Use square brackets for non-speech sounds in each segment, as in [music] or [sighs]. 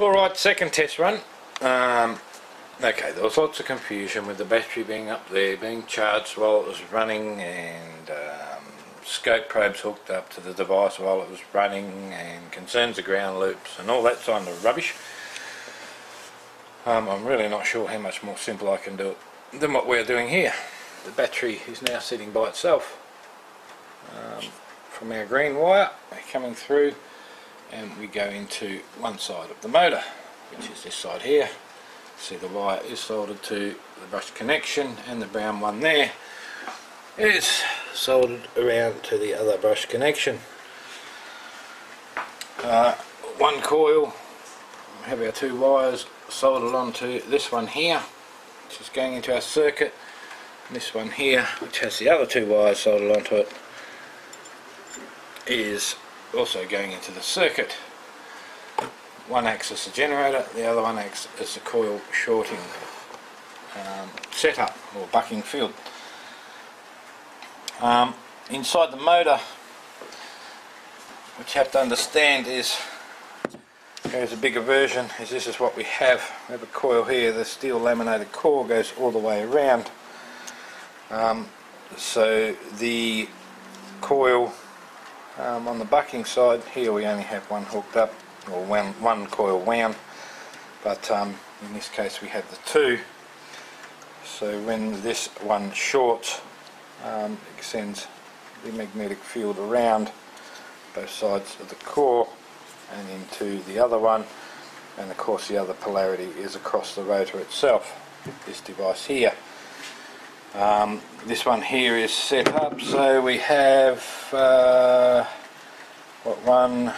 Alright, second test run. Um, okay, there was lots of confusion with the battery being up there, being charged while it was running and um, scope probes hooked up to the device while it was running and concerns of ground loops and all that kind of rubbish. Um, I'm really not sure how much more simple I can do it than what we're doing here. The battery is now sitting by itself. Um, from our green wire coming through and we go into one side of the motor which is this side here. See the wire is soldered to the brush connection and the brown one there is soldered around to the other brush connection. Uh, one coil have our two wires soldered onto this one here which is going into our circuit. And this one here which has the other two wires soldered onto it is also going into the circuit. One axis a generator, the other one acts as a coil shorting um, setup or bucking field. Um, inside the motor, what you have to understand is, here's a bigger version, is this is what we have. We have a coil here, the steel laminated core goes all the way around. Um, so the coil um, on the bucking side here we only have one hooked up, or one, one coil wound, but um, in this case we have the two. So when this one shorts, um, it sends the magnetic field around both sides of the core and into the other one. And of course the other polarity is across the rotor itself this device here um, this one here is set up. So we have uh, what one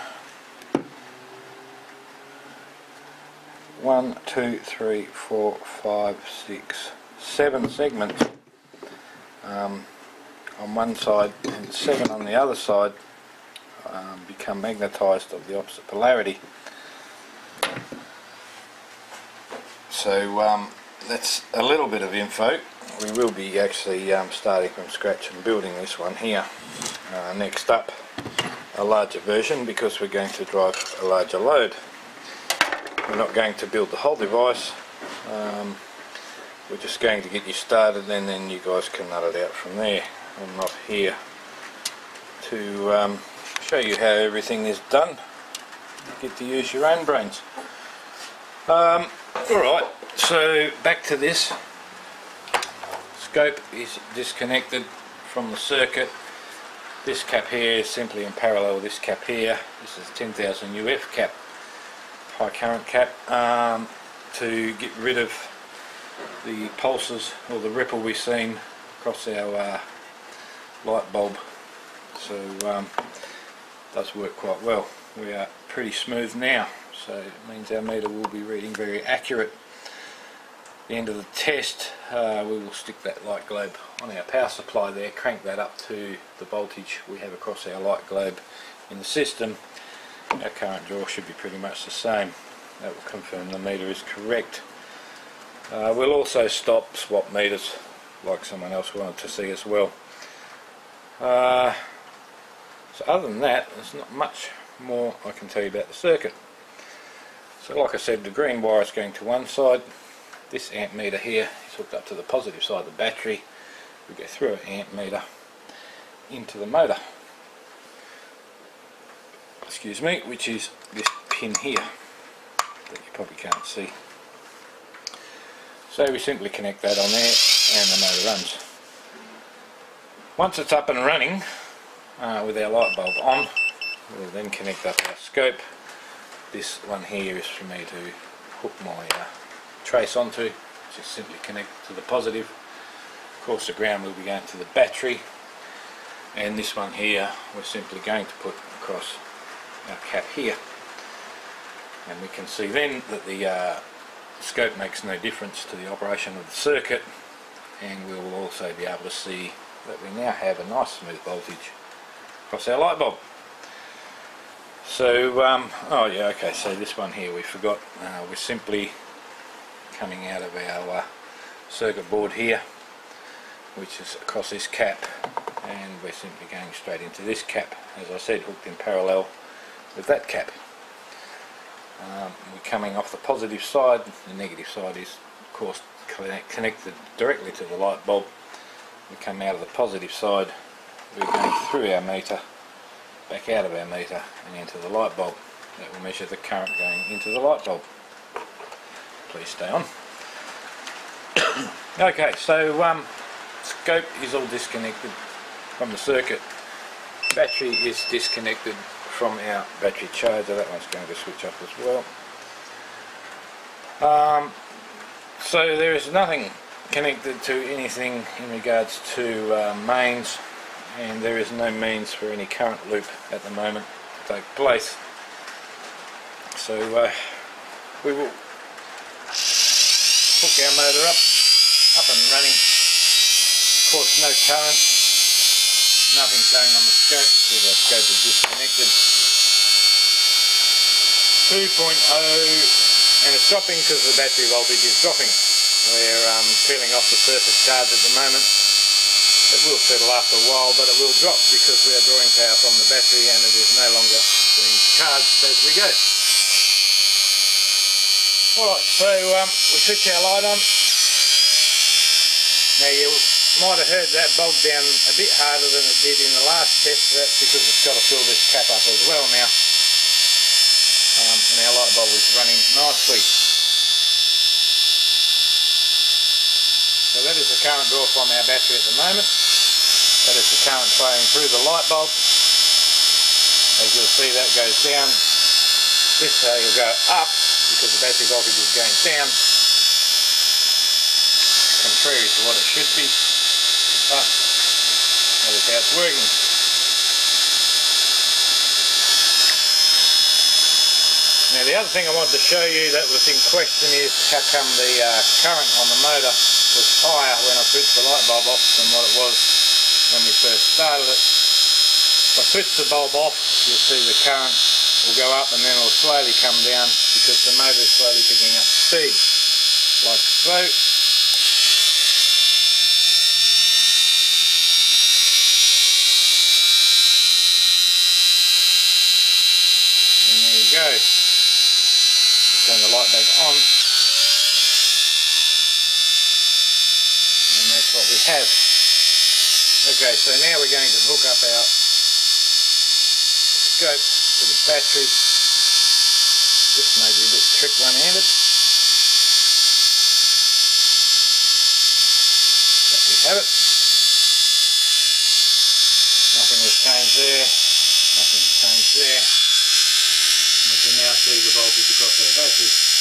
one two three four five six seven segments um, on one side and seven on the other side um, become magnetized of the opposite polarity. So um, that's a little bit of info we will be actually um, starting from scratch and building this one here. Uh, next up, a larger version because we're going to drive a larger load. We're not going to build the whole device, um, we're just going to get you started and then you guys can nut it out from there. I'm not here to um, show you how everything is done. You get to use your own brains. Um, Alright, so back to this scope is disconnected from the circuit. This cap here is simply in parallel with this cap here. This is 10,000 UF cap, high current cap, um, to get rid of the pulses or the ripple we've seen across our uh, light bulb. So um, does work quite well. We are pretty smooth now, so it means our meter will be reading very accurate the end of the test uh, we will stick that light globe on our power supply there, crank that up to the voltage we have across our light globe in the system. Our current draw should be pretty much the same. That will confirm the meter is correct. Uh, we'll also stop swap meters like someone else wanted to see as well. Uh, so other than that, there's not much more I can tell you about the circuit. So like I said, the green wire is going to one side, this amp meter here is hooked up to the positive side of the battery. We go through an amp meter into the motor. Excuse me, which is this pin here that you probably can't see. So we simply connect that on there and the motor runs. Once it's up and running uh, with our light bulb on, we'll then connect up our scope. This one here is for me to hook my uh, trace onto just simply connect to the positive. Of course the ground will be going to the battery. And this one here we're simply going to put across our cap here. And we can see then that the uh, scope makes no difference to the operation of the circuit. And we will also be able to see that we now have a nice smooth voltage across our light bulb. So um, oh yeah okay so this one here we forgot. Uh, we're simply coming out of our uh, circuit board here which is across this cap and we're simply going straight into this cap as I said hooked in parallel with that cap Um, we're coming off the positive side, the negative side is of course connected directly to the light bulb. We come out of the positive side, we're going through our meter, back out of our meter and into the light bulb. That will measure the current going into the light bulb. Please stay on. [coughs] okay, so um, scope is all disconnected from the circuit. Battery is disconnected from our battery charger. That one's going to switch off as well. Um, so there is nothing connected to anything in regards to uh, mains and there is no means for any current loop at the moment to take place. So uh, we will hook our motor up, up and running. Of course no current, nothing going on the scope our scope is disconnected. 2.0 and it's dropping because the battery voltage is dropping. We're um, peeling off the surface charge at the moment. It will settle after a while but it will drop because we are drawing power from the battery and it is no longer being charged as we go. Alright, so um, we switch our light on. Now you might have heard that bulb down a bit harder than it did in the last test. That's because it's got to fill this cap up as well now. Um, and our light bulb is running nicely. So that is the current draw from our battery at the moment. That is the current flowing through the light bulb. As you'll see that goes down. This uh, will go up because the battery voltage is going down. Contrary to what it should be. But that is how it's working. Now the other thing I wanted to show you that was in question is how come the uh, current on the motor was higher when I switched the light bulb off than what it was when we first started it. If I switch the bulb off, you'll see the current will go up and then it'll slowly come down because the motor is slowly picking up speed, like so. And there you go. Turn the light back on. And that's what we have. Okay, so now we're going to hook up our scope the battery. This may be a bit trick one-handed. But we have it. Nothing was changed there. Nothing's changed there. And we can now see the voltage across our battery.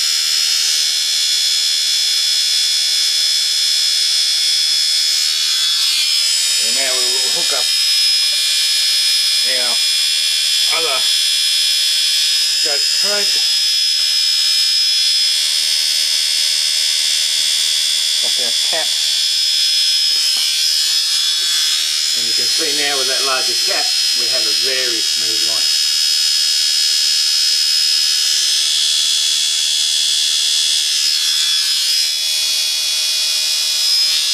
now we will hook up our other probe off our cap and you can see now with that larger cap we have a very smooth line.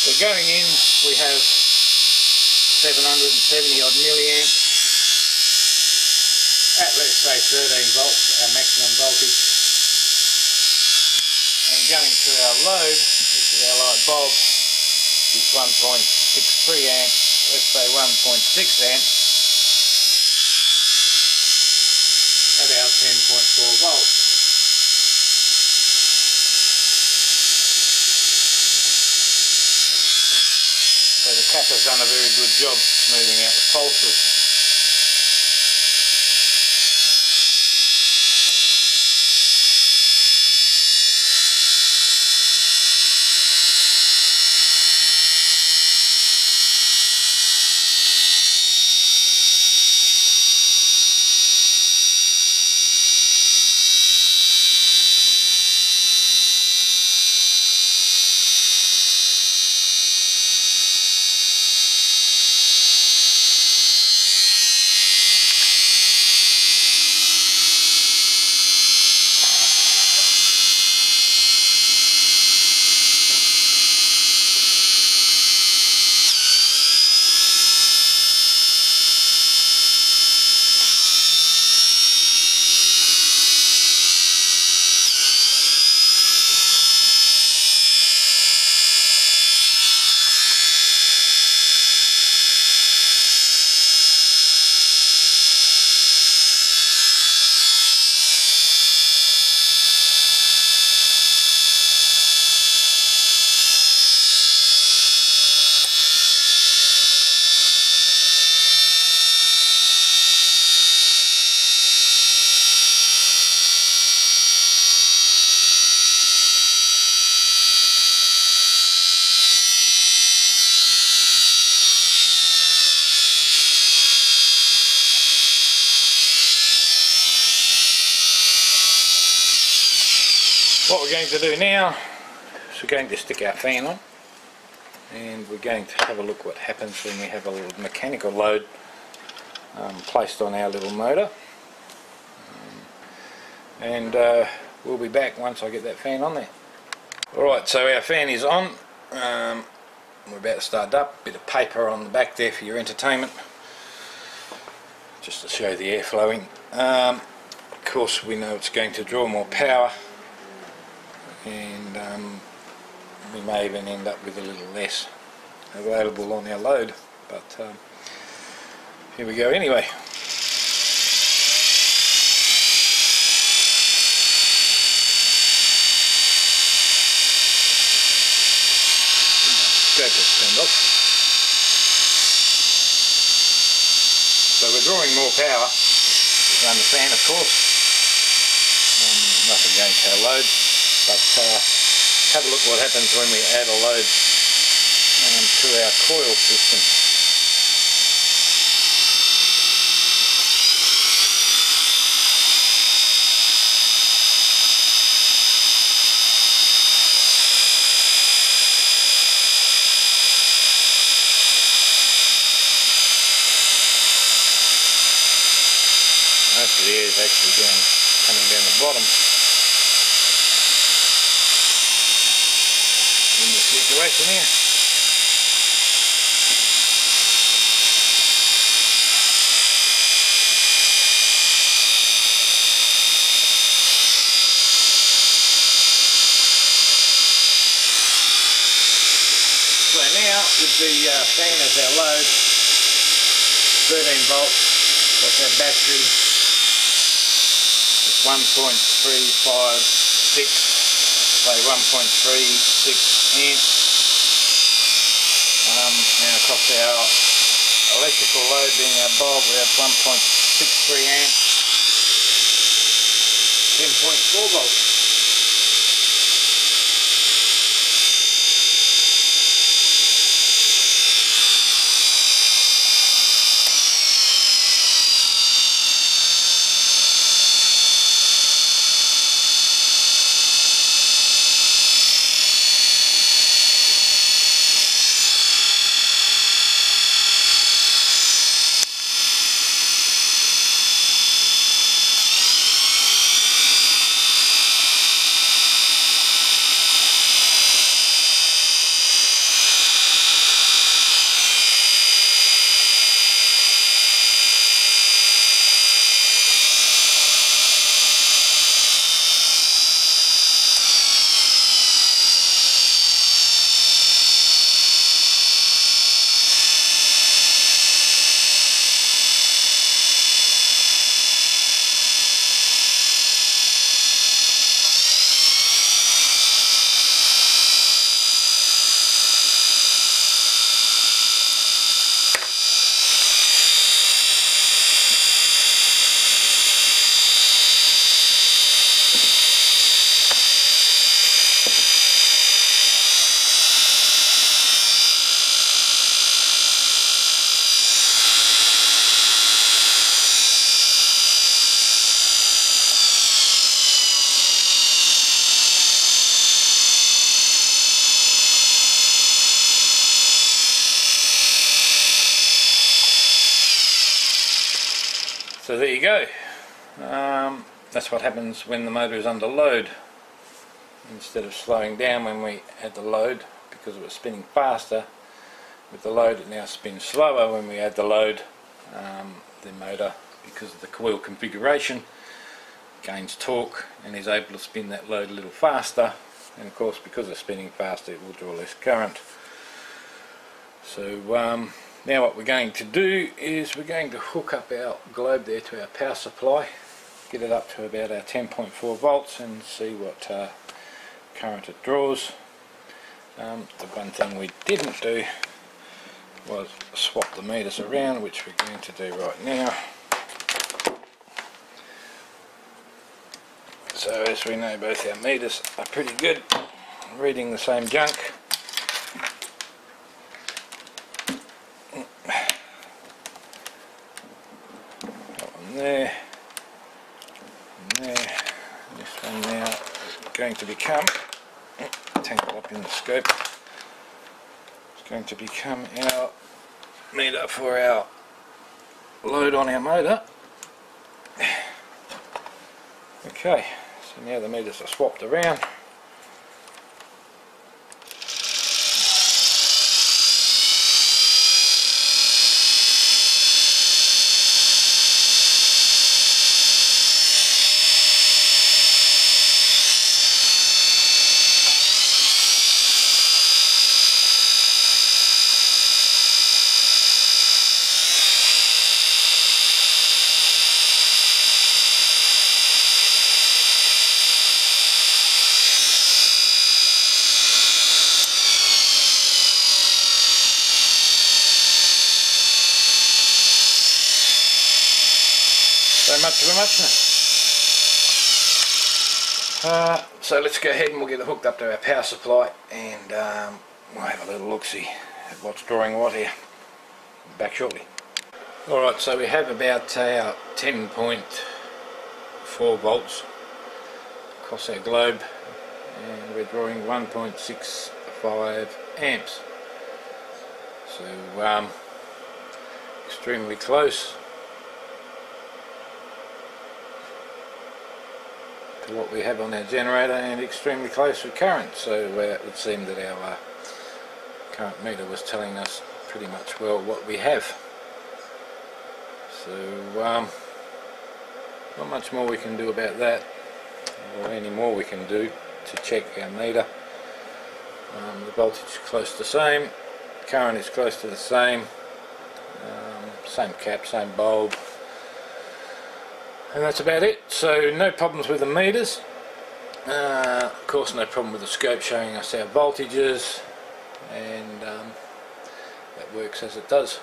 So going in we have 770 odd milliamps at let's say 13 volts, our maximum voltage. And going to our load, which is our light bulb, is 1.63 amps, let's say 1.6 amps at our 10.4 volts. So the cap has done a very good job smoothing out the pulses. What we're going to do now is we're going to stick our fan on and we're going to have a look what happens when we have a little mechanical load um, placed on our little motor. Um, and uh, we'll be back once I get that fan on there. Alright so our fan is on. Um, we're about to start up, bit of paper on the back there for your entertainment. Just to show the air flowing. Um, of course we know it's going to draw more power and um, we may even end up with a little less available on our load but um, here we go anyway. So we're drawing more power run the fan of course. Um, nothing against our load but uh, have a look what happens when we add a load um, to our coil system. Most the air is actually going, coming down the bottom. The situation here. So now with the uh, fan as our load, 13 volts, plus our battery, it's 1.356 say 1.36 amps. Um, now across our electrical load being our bulb we have 1.63 amps, 10.4 volts. So there you go. Um, that's what happens when the motor is under load. Instead of slowing down when we add the load because it was spinning faster, with the load it now spins slower when we add the load. Um, the motor, because of the coil configuration, gains torque and is able to spin that load a little faster and of course because it's spinning faster it will draw less current. So um, now what we're going to do is we're going to hook up our globe there to our power supply, get it up to about our 10.4 volts and see what uh, current it draws. Um, the one thing we didn't do was swap the meters around, which we're going to do right now. So as we know both our meters are pretty good, reading the same junk. there, and there. This one now going to become, eh, tangled up in the scope, it's going to become our meter for our load on our motor. [sighs] Okay, so now the meters are swapped around. So much uh, so let's go ahead and we'll get it hooked up to our power supply and um, we'll have a little look-see at what's drawing what here. Back shortly. Alright, so we have about our 10.4 volts across our globe and we're drawing 1.65 amps. So um, extremely close to what we have on our generator and extremely close with current. So uh, it would seem that our uh, current meter was telling us pretty much well what we have. So um, not much more we can do about that or any more we can do to check our meter. Um, the voltage is close to the same current is close to the same um, same cap, same bulb and that's about it. So no problems with the meters. Uh, of course no problem with the scope showing us our voltages and um, that works as it does.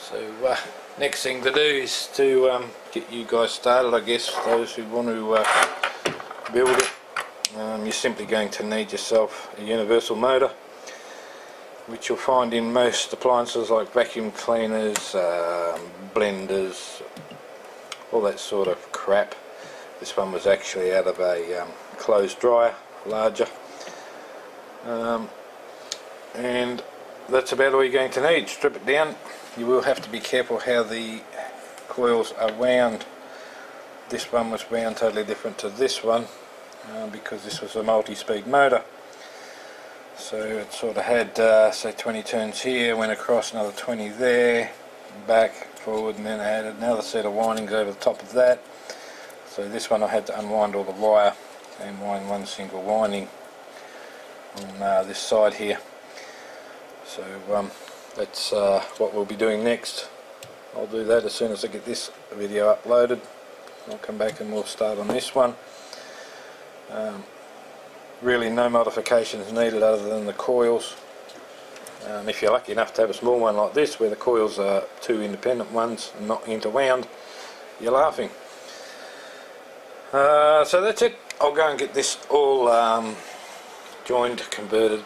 So uh, next thing to do is to um, get you guys started I guess those who want to uh, build it. Um, you're simply going to need yourself a universal motor which you'll find in most appliances like vacuum cleaners, um, blenders, all that sort of crap. This one was actually out of a um, clothes dryer, larger. Um, and that's about all you're going to need. Strip it down. You will have to be careful how the coils are wound. This one was wound totally different to this one uh, because this was a multi-speed motor. So it sort of had uh, say 20 turns here, went across another 20 there, back, forward and then I had another set of windings over the top of that. So this one I had to unwind all the wire and wind one single winding on uh, this side here. So um, that's uh, what we'll be doing next. I'll do that as soon as I get this video uploaded. I'll come back and we'll start on this one. Um, really no modifications needed other than the coils. Um, if you're lucky enough to have a small one like this where the coils are two independent ones and not interwound, you're laughing. Uh, so that's it. I'll go and get this all um, joined, converted,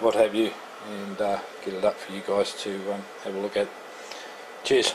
what have you, and uh, get it up for you guys to um, have a look at. Cheers.